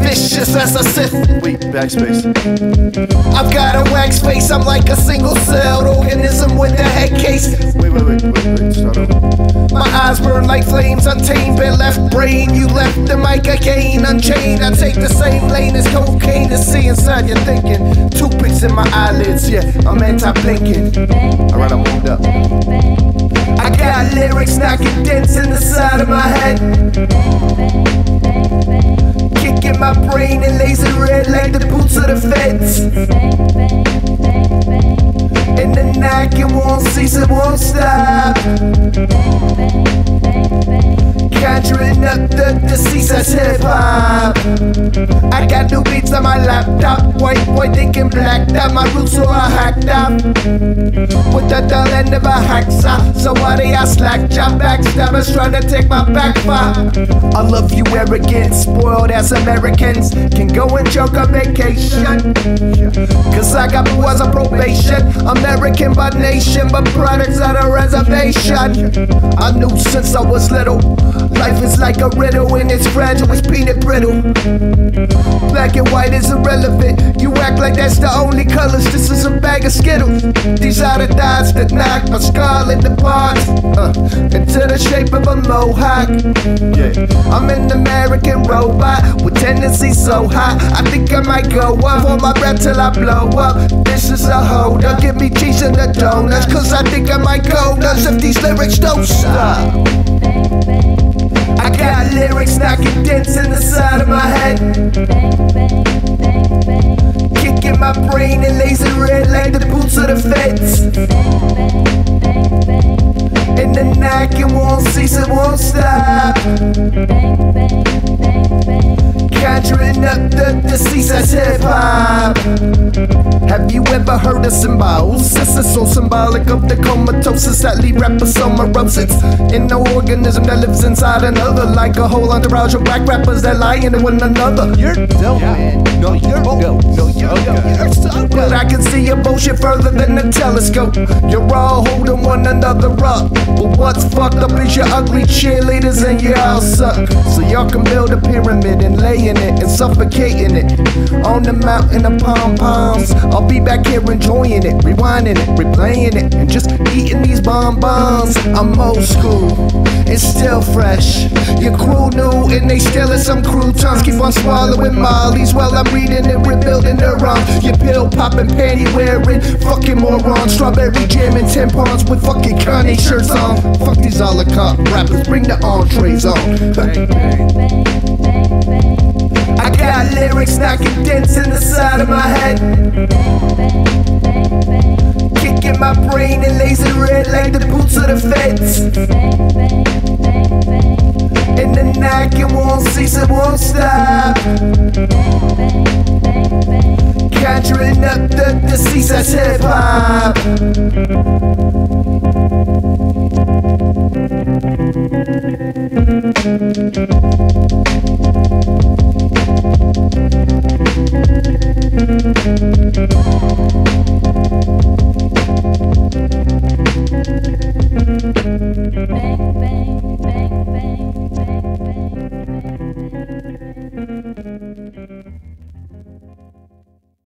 vicious as a Sith. Wait, backspace. I've got a wax face, I'm like a single celled organism with a head case. Wait, wait, wait, wait, wait. Over. My eyes burn like flames, untamed, bare left brain. You left the mic again, unchained. I take the same lane as cocaine to see inside your thinking. Two Toothpicks in my eyelids, yeah, I'm anti blinking. Alright, I'm warmed up. I got lyrics knocking dents in the side of my head. Kicking my brain and laser red like the boots of the feds. And the knock it won't cease, it won't stop. Conjuring up the deceased as hip hop. I got new beats on my laptop. White boy thinking blacked out. My roots are hacked up. With the dull end of a hacksaw. So why they I slack job backstabbers trying to take my back? I love you arrogant, spoiled as Americans. Can go and joke on vacation. Cause I got boys on probation. American by nation, but products at a reservation. I knew since I was little. Life is like a riddle and it's fragile, it's peanut brittle. Black and white is irrelevant. You act like that's the only colors. This is a bag of Skittles. These are the dots that knock my skull into parts. Uh, into the shape of a mohawk. Yeah. I'm an American robot with tendencies so high. I think I might go up on my breath till I blow up. This is a hold up. Give me cheese and the donuts. Cause I think I might go nuts if these lyrics don't stop. Got lyrics knocking dents in the side of my head. Kicking my brain and laser red like the boots of the feds. And the knock it won't cease, it won't stop. Conjuring up the deceased as hip hop. Have you ever heard of symbiosis? It's so symbolic of the comatosis that lead rappers so moroses. In no organism that lives inside another, like a whole entourage of black rappers that lie into one another. You're dope, man. No, you're dope. But. I can see your bullshit further than a telescope. You're all holding one another up. But what's fucked up is your ugly cheerleaders and you all suck. So y'all can build a pyramid and lay in it and suffocating it. On the mountain of pom poms. I'll be back here enjoying it, rewinding it, replaying it, and just eating these bonbons. I'm old school. It's still fresh. Your crew new and they still in some croutons. Keep on swallowing mollies while I'm reading and rebuilding popping, panty wearing, fucking moron. Strawberry jam and tampons with fucking Kanye shirts on. Fuck these a la carte rappers, bring the entrees on. I got lyrics knocking dents in the side of my head. Kicking my brain and laser red like the boots of the feds. And the knock it won't cease, it won't stop that's hip hop. Thank